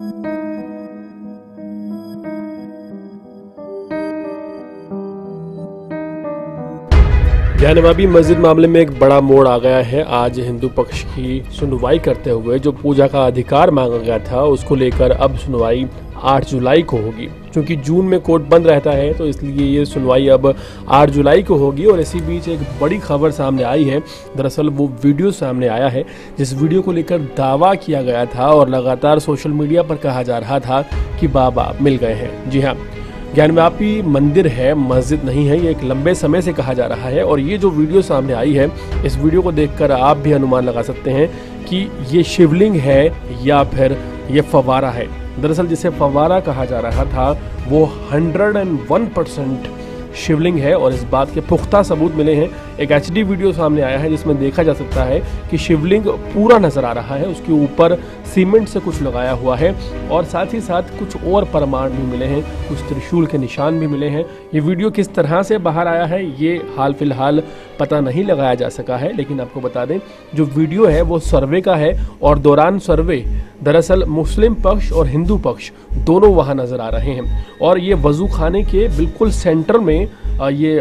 thank you ज्ञानवाबी मस्जिद मामले में एक बड़ा मोड़ आ गया है। आज हिंदू पक्ष की सुनवाई करते हुए जो पूजा का अधिकार मांगा गया था, उसको लेकर अब सुनवाई 8 जुलाई को होगी। क्योंकि जून में कोर्ट बंद रहता है तो इसलिए ये सुनवाई अब 8 जुलाई को होगी और इसी बीच एक बड़ी खबर सामने आई है। दरअसल वो वीडियो सामने आया है, जिस वीडियो को लेकर दावा किया गया था और लगातार सोशल मीडिया पर कहा जा रहा था कि बाबा मिल गए हैं। जी हाँ ज्ञानव्यापी मंदिर है, मस्जिद नहीं है, ये एक लंबे समय से कहा जा रहा है और ये जो वीडियो सामने आई है, इस वीडियो को देखकर आप भी अनुमान लगा सकते हैं कि ये शिवलिंग है या फिर ये फवारा है। दरअसल जिसे फवारा कहा जा रहा था, वो 101 परसेंट शिवलिंग है और इस बात के पुख्ता सबूत मिले हैं। एक एचडी वीडियो सामने आया है जिसमें देखा जा सकता है कि शिवलिंग पूरा नज़र आ रहा है। उसके ऊपर सीमेंट से कुछ लगाया हुआ है और साथ ही साथ कुछ और प्रमाण भी मिले हैं। कुछ त्रिशूल के निशान भी मिले हैं। ये वीडियो किस तरह से बाहर आया है, ये हाल फ़िलहाल पता नहीं लगाया जा सका है, लेकिन आपको बता दें, जो वीडियो है वो सर्वे का है और दौरान सर्वे दरअसल मुस्लिम पक्ष और हिंदू पक्ष दोनों वहाँ नज़र आ रहे हैं। और ये वज़ू खाने के बिल्कुल सेंटर में ये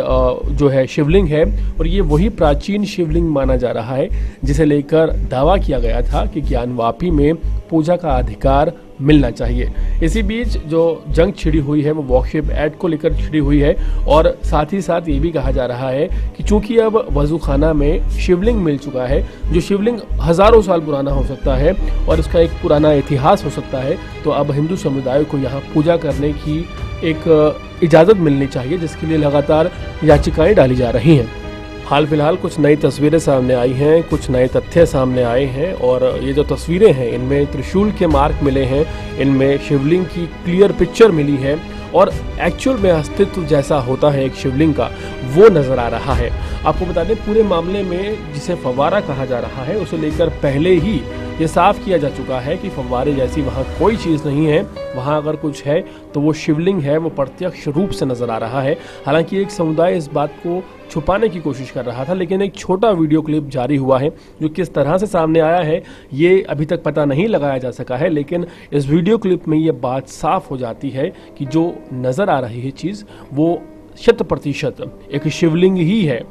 जो है शिवलिंग है और ये वही प्राचीन शिवलिंग माना जा रहा है, जिसे लेकर दावा किया गया था कि ज्ञानवापी में पूजा का अधिकार मिलना चाहिए। इसी बीच जो जंग छिड़ी हुई है, वो वॉकशिप एड को लेकर छिड़ी हुई है और साथ ही साथ ये भी कहा जा रहा है कि चूँकि अब वज़ू खाना में शिवलिंग मिल चुका है, जो शिवलिंग हज़ारों साल पुराना हो सकता है और इसका एक पुराना इतिहास हो सकता है तो अब हिंदू समुदाय को यहाँ पूजा करने की एक इजाज़त मिलनी चाहिए, जिसके लिए लगातार याचिकाएँ डाली जा रही हैं। हाल फ़िलहाल कुछ नई तस्वीरें सामने आई हैं, कुछ नए तथ्य सामने आए हैं और ये जो तस्वीरें हैं, इनमें त्रिशूल के मार्क मिले हैं, इनमें शिवलिंग की क्लियर पिक्चर मिली है और एक्चुअल में अस्तित्व जैसा होता है एक शिवलिंग का, वो नज़र आ रहा है। आपको बता दें, पूरे मामले में जिसे फवारा कहा जा रहा है, उसे लेकर पहले ही ये साफ़ किया जा चुका है कि फवारे जैसी वहाँ कोई चीज़ नहीं है। वहाँ अगर कुछ है तो वो शिवलिंग है, वो प्रत्यक्ष रूप से नज़र आ रहा है। हालाँकि एक समुदाय इस बात को छुपाने की कोशिश कर रहा था, लेकिन एक छोटा वीडियो क्लिप जारी हुआ है, जो किस तरह से सामने आया है, ये अभी तक पता नहीं लगाया जा सका है, लेकिन इस वीडियो क्लिप में ये बात साफ़ हो जाती है कि जो नज़र आ रही है चीज़, वो शत प्रतिशत एक शिवलिंग ही है।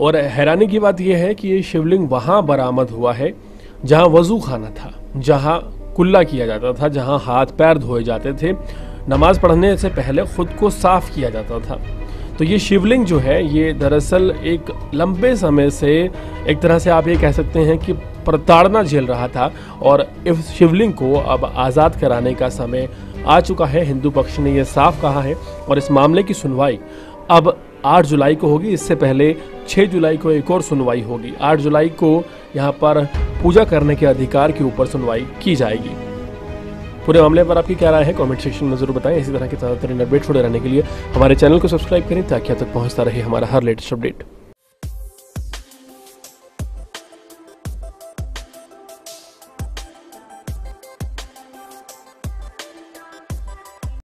और हैरानी की बात यह है कि ये शिवलिंग वहाँ बरामद हुआ है, जहाँ वज़ू खाना था, जहाँ कुल्ला किया जाता था, जहाँ हाथ पैर धोए जाते थे। नमाज़ पढ़ने से पहले खुद को साफ़ किया जाता था। तो ये शिवलिंग जो है, ये दरअसल एक लंबे समय से एक तरह से आप ये कह सकते हैं कि प्रताड़ना झेल रहा था और इस शिवलिंग को अब आज़ाद कराने का समय आ चुका है। हिंदू पक्ष ने यह साफ़ कहा है और इस मामले की सुनवाई अब 8 जुलाई को होगी, इससे पहले 6 जुलाई को एक और सुनवाई होगी। 8 जुलाई को यहाँ पर पूजा करने के अधिकार के ऊपर सुनवाई की जाएगी। पूरे मामले पर आपकी क्या राय है? कमेंट सेक्शन में ज़रूर बताएँ। इसी तरह के ज़्यादातर अपडेट छोड़े रहने के लिए हमारे चैनल को सब्सक्राइब करें ताकि आप तक पहुँचता रहे हमारा हर लेटेस्ट अपडेट